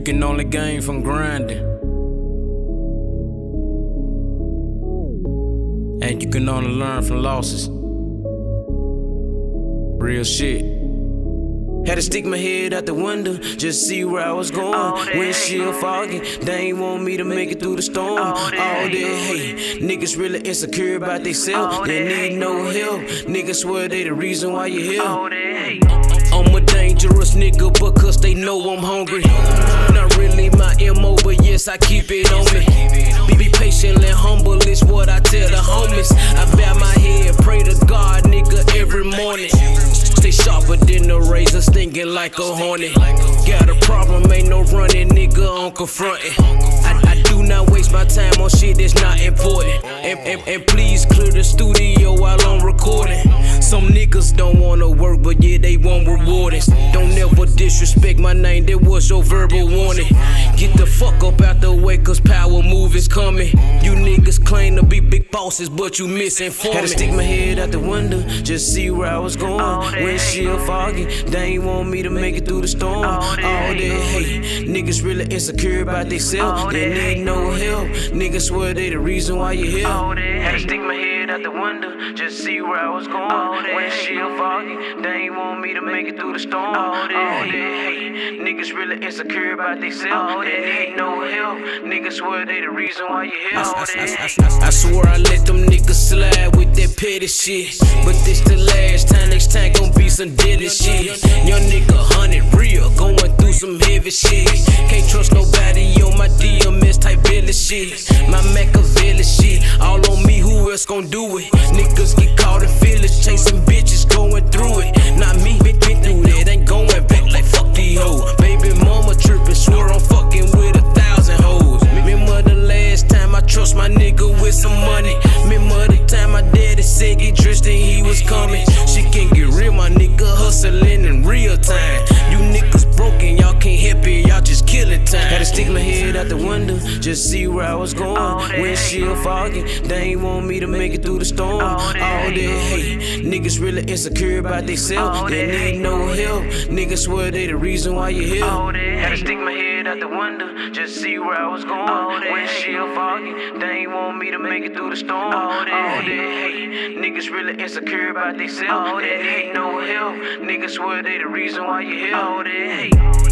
can only gain from grinding. And you can only learn from losses. Real shit. Had to stick my head out the window, just see where I was going. Windshield foggy, they ain't want me to make it through the storm. All that hate, niggas really insecure about themselves. They need no help. Niggas swear they the reason why you here. I'm a dangerous nigga because they know I'm hungry. I keep it on me. Be, patient and humble is what I tell the homies. I bow my head, pray to God, nigga, every morning. Stay sharper than a razor, stinging like a hornet. Got a problem, ain't no running, nigga, I'm confronting. I, I do not waste my time on shit that's not important. And, and, and please clear the studio while I'm recording. Some niggas don't wanna work, but yeah, they want rewardings. Don't ever disrespect my name, that was your verbal warning. Get the fuck up out the way, cause power move is coming. You niggas claim to be big bosses, but you misinformed. Had to stick my head out the window, just see where I was going. Windshield foggy, they ain't want me to make it through the storm. All that hate, niggas really insecure about themselves. They need no help. Niggas swear they the reason why you here. Had to stick my head out the window, just see where I was going. Windshield they ain't want me to make it through the storm. All that oh, hate, niggas really insecure about themselves. They need no help. Niggas swear they the reason why you here. I swear I let them niggas slide with that petty shit. But this the last time, next time gon' be some deadly shit. Young nigga, hundred real, going through some heavy shit. Can't trust nobody on my DMS type Billy shit. My Machiavelli shit, all else gon' do it? Niggas get caught in feelings, chasing bitches, going through it. Not me, been, through that, ain't going back like fuck these hoes. Baby mama trippin', swear I'm fucking with a thousand hoes. Remember the last time I trust my nigga with some money. Remember the time my daddy said get dressed and he was coming. She can get real, my nigga hustling in real time. Stick my head out the window, just see where I was going. Windshield foggy, they ain't want me to make it through the storm. All that hate, niggas really insecure about themselves. They need no help. Niggas swear they the reason why you here. Had to stick my head out the window, just see where I was going. Windshield foggy, they ain't want me to make it through the storm. All that hate, niggas really insecure about themselves. They need no help. Niggas swear they the reason why you here. All that hate.